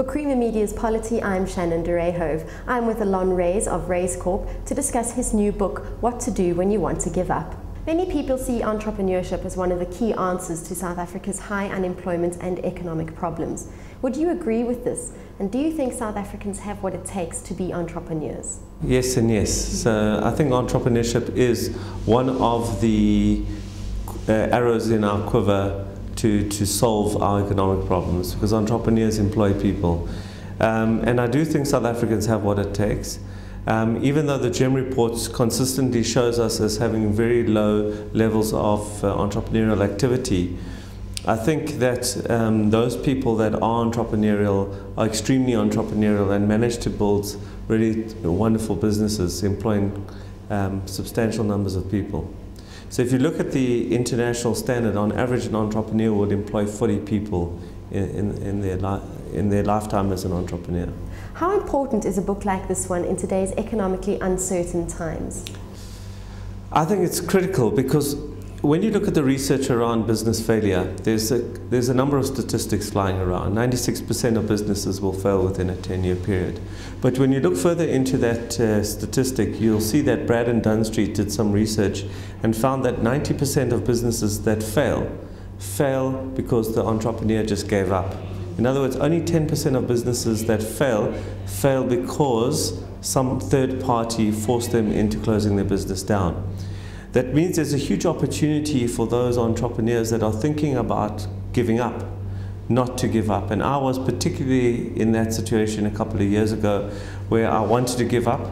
For Creamer Media's Polity, I'm Shannon Derehove. I'm with Allon Raiz of Raizcorp to discuss his new book, What to Do When You Want to Give Up. Many people see entrepreneurship as one of the key answers to South Africa's high unemployment and economic problems. Would you agree with this? And do you think South Africans have what it takes to be entrepreneurs? Yes, and yes. So I think entrepreneurship is one of the uh, arrows in our quiver to, to solve our economic problems because entrepreneurs employ people. Um, and I do think South Africans have what it takes. Um, even though the GEM reports consistently shows us as having very low levels of uh, entrepreneurial activity, I think that um, those people that are entrepreneurial are extremely entrepreneurial and manage to build really wonderful businesses employing um, substantial numbers of people. So if you look at the international standard, on average an entrepreneur would employ 40 people in, in, in their, in their lifetime as an entrepreneur. How important is a book like this one in today's economically uncertain times? I think it's critical because when you look at the research around business failure, there's a, there's a number of statistics flying around. 96% of businesses will fail within a 10 year period. But when you look further into that uh, statistic, you'll see that Brad and Dunstreet did some research and found that 90% of businesses that fail, fail because the entrepreneur just gave up. In other words, only 10% of businesses that fail, fail because some third party forced them into closing their business down. That means there's a huge opportunity for those entrepreneurs that are thinking about giving up, not to give up. And I was particularly in that situation a couple of years ago where I wanted to give up.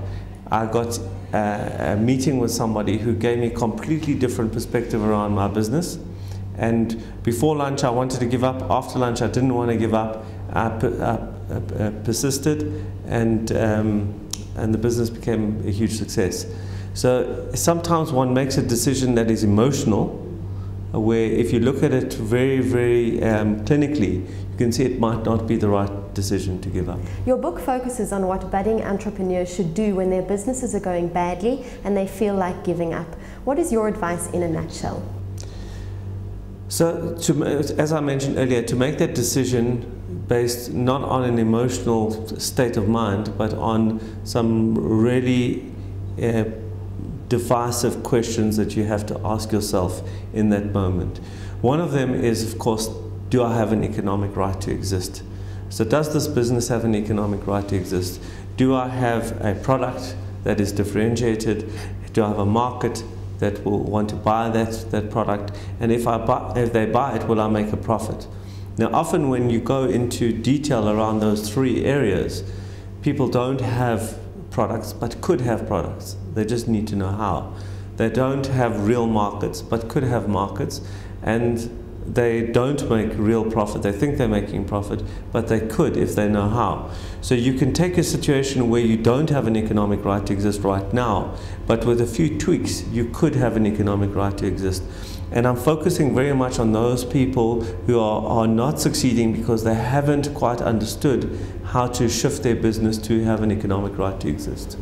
I got a, a meeting with somebody who gave me a completely different perspective around my business. And before lunch, I wanted to give up. After lunch, I didn't want to give up. I, I, I persisted, and, um, and the business became a huge success. So sometimes one makes a decision that is emotional, where if you look at it very, very um, clinically, you can see it might not be the right decision to give up. Your book focuses on what budding entrepreneurs should do when their businesses are going badly and they feel like giving up. What is your advice in a nutshell? So, to, as I mentioned earlier, to make that decision based not on an emotional state of mind, but on some really uh, divisive questions that you have to ask yourself in that moment. One of them is, of course, do I have an economic right to exist? So, does this business have an economic right to exist? Do I have a product that is differentiated? Do I have a market that will want to buy that, that product? And if, I buy, if they buy it, will I make a profit? Now, often when you go into detail around those three areas, people don't have products but could have products. They just need to know how. They don't have real markets but could have markets and they don't make real profit. They think they're making profit, but they could if they know how. So you can take a situation where you don't have an economic right to exist right now, but with a few tweaks, you could have an economic right to exist. And I'm focusing very much on those people who are, are not succeeding because they haven't quite understood how to shift their business to have an economic right to exist.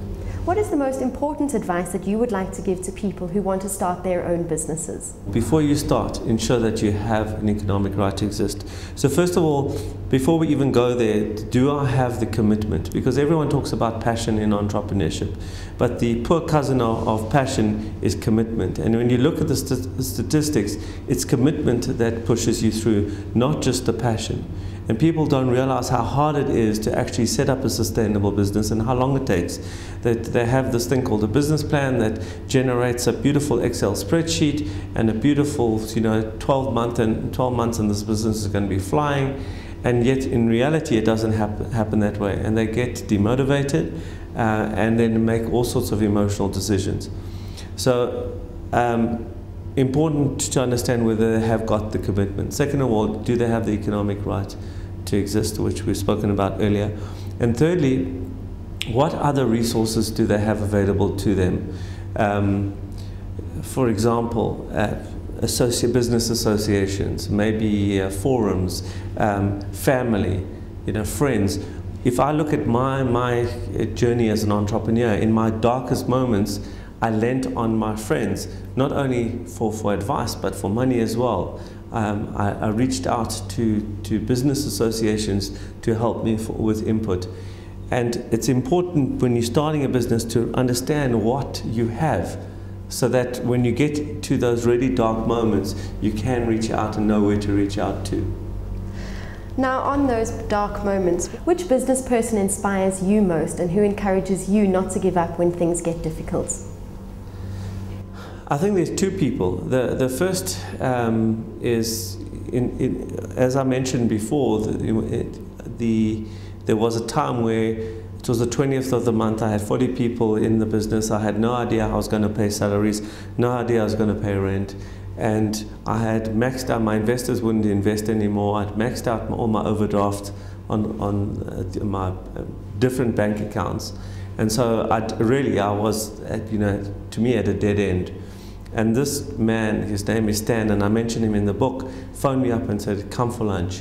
What is the most important advice that you would like to give to people who want to start their own businesses? Before you start, ensure that you have an economic right to exist. So, first of all, before we even go there, do I have the commitment? Because everyone talks about passion in entrepreneurship, but the poor cousin of, passion is commitment. And when you look at the st statistics, it's commitment that pushes you through, not just the passion. And people don't realize how hard it is to actually set up a sustainable business and how long it takes. That they have this thing called a business plan that generates a beautiful Excel spreadsheet and a beautiful, you know, 12 month and 12 months and this business is going to be flying. And yet in reality it doesn't happen, happen that way. And they get demotivated uh, and then make all sorts of emotional decisions. So um, important to understand whether they have got the commitment. Second of all, do they have the economic right to exist, which we've spoken about earlier. And thirdly, what other resources do they have available to them? Um, for example, uh, business associations, maybe uh, forums, um, family, you know, friends. If I look at my, my journey as an entrepreneur, in my darkest moments, I lent on my friends, not only for, for advice, but for money as well. Um, I, I, reached out to, to business associations to help me for, with input. And it's important when you're starting a business to understand what you have so that when you get to those really dark moments, you can reach out and know where to reach out to. Now, on those dark moments, which business person inspires you most and who encourages you not to give up when things get difficult? I think there's two people. The, the first um, is, in, in, as I mentioned before, the, it, the, there was a time where it was the 20th of the month, I had 40 people in the business, I had no idea how I was going to pay salaries, no idea I was going to pay rent and I had maxed out, my investors wouldn't invest anymore. I'd maxed out all my overdraft on, on uh, my uh, different bank accounts. And so I'd, really, I was, at, you know, to me at a dead end. And this man, his name is Stan, and I mentioned him in the book, phoned me up and said, come for lunch.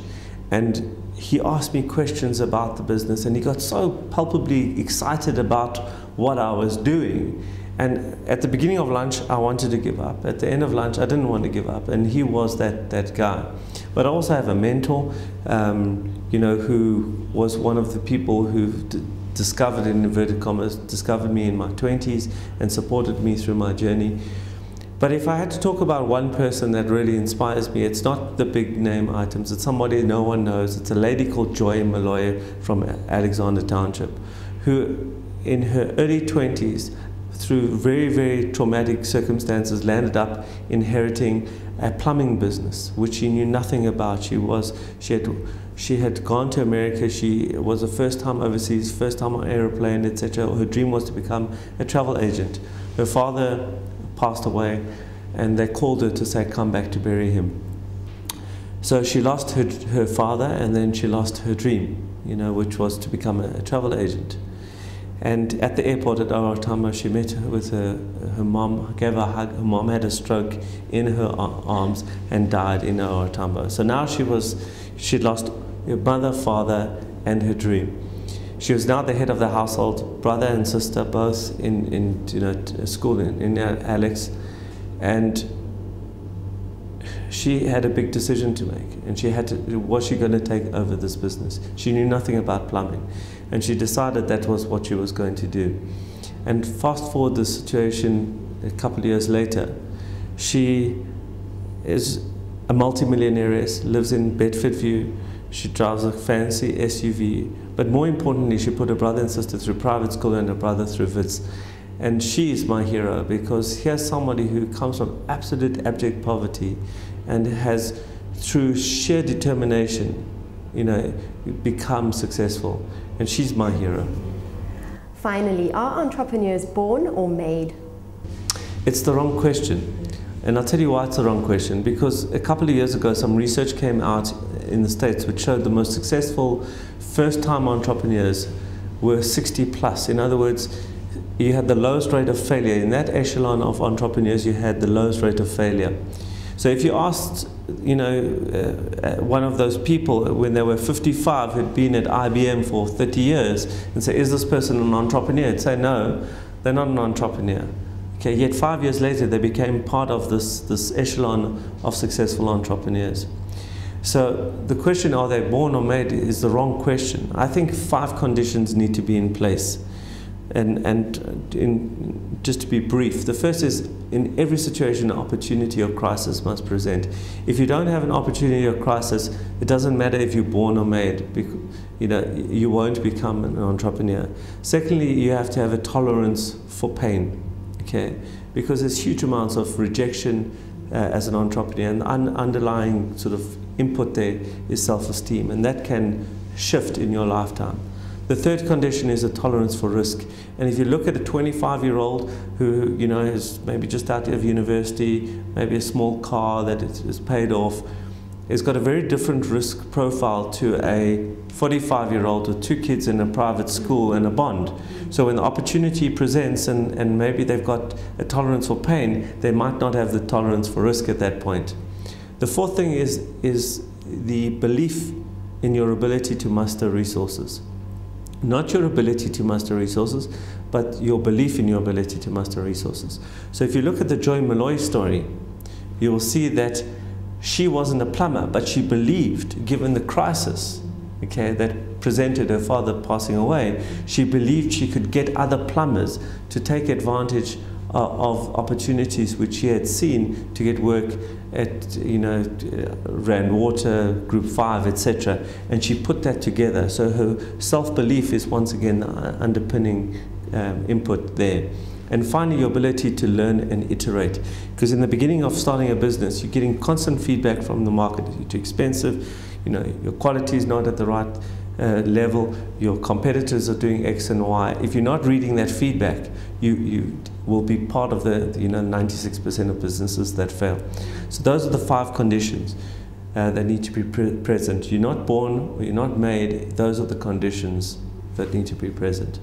And he asked me questions about the business, and he got so palpably excited about what I was doing. And at the beginning of lunch, I wanted to give up. At the end of lunch, I didn't want to give up. And he was that, that guy. But I also have a mentor, um, you know, who was one of the people who discovered, in inverted commas, discovered me in my 20s and supported me through my journey. But if I had to talk about one person that really inspires me, it's not the big name items. It's somebody no one knows. It's a lady called Joy Maloya from Alexandra Township, who in her early 20s through very, very traumatic circumstances, landed up inheriting a plumbing business, which she knew nothing about. She was, she had, she had gone to America. She was the first time overseas, first time on aeroplane, etc. Her dream was to become a travel agent. Her father passed away, and they called her to say, "Come back to bury him." So she lost her, her father, and then she lost her dream, you know, which was to become a, a travel agent. And at the airport OR Tambo, she met with her, her mom, gave her a hug. Her mom had a stroke in her arms and died in Tambo. So now she was, she'd lost her mother, father, and her dream. She was now the head of the household, brother and sister, both in, in you know, school in, in uh, Alex. And she had a big decision to make. And she had to, was she going to take over this business? She knew nothing about plumbing and she decided that was what she was going to do. And fast forward the situation a couple of years later, she is a multimillionaire, lives in Bedfordview, she drives a fancy SUV, but more importantly, she put her brother and sister through private school and her brother through Wits. And she is my hero because here's somebody who comes from absolute abject poverty and has, through sheer determination, you know, become successful. And she's my hero. Finally, are entrepreneurs born or made? It's the wrong question. And I'll tell you why it's the wrong question. Because a couple of years ago, some research came out in the States which showed the most successful first time entrepreneurs were 60 plus. In other words, you had the lowest rate of failure. In that echelon of entrepreneurs, you had the lowest rate of failure. So if you asked, you know, uh, uh, one of those people when they were 55 who'd been at IBM for 30 years and say, is this person an entrepreneur? I'd say, no, they're not an entrepreneur. Okay, yet five years later, they became part of this, this echelon of successful entrepreneurs. So the question, are they born or made, is the wrong question. I think five conditions need to be in place. And, and uh, in, just to be brief, the first is in every situation, opportunity or crisis must present. If you don't have an opportunity or crisis, it doesn't matter if you're born or made. Because, you know, you won't become an entrepreneur. Secondly, you have to have a tolerance for pain, okay? Because there's huge amounts of rejection uh, as an entrepreneur, and the un underlying sort of input there is self-esteem, and that can shift in your lifetime. The third condition is a tolerance for risk. And if you look at a 25 year old who, you know, is maybe just out of university, maybe a small car that is paid off, has got a very different risk profile to a 45 year old with two kids in a private school and a bond. So when the opportunity presents and, and maybe they've got a tolerance for pain, they might not have the tolerance for risk at that point. The fourth thing is, is the belief in your ability to muster resources not your ability to master resources, but your belief in your ability to master resources. So if you look at the Joy Malloy story, you will see that she wasn't a plumber, but she believed, given the crisis, okay, that presented her father passing away, she believed she could get other plumbers to take advantage uh, of opportunities which she had seen to get work at, you know, Rand Water, Group 5, etc. And she put that together. So her self-belief is once again underpinning um, input there. And finally, your ability to learn and iterate. Because in the beginning of starting a business, you're getting constant feedback from the market. You're too expensive, you know, your quality is not at the right uh, level, your competitors are doing X and Y. If you're not reading that feedback, you, you will be part of the, you know, 96% of businesses that fail. So those are the five conditions uh, that need to be pre present. You're not born, you're not made, those are the conditions that need to be present.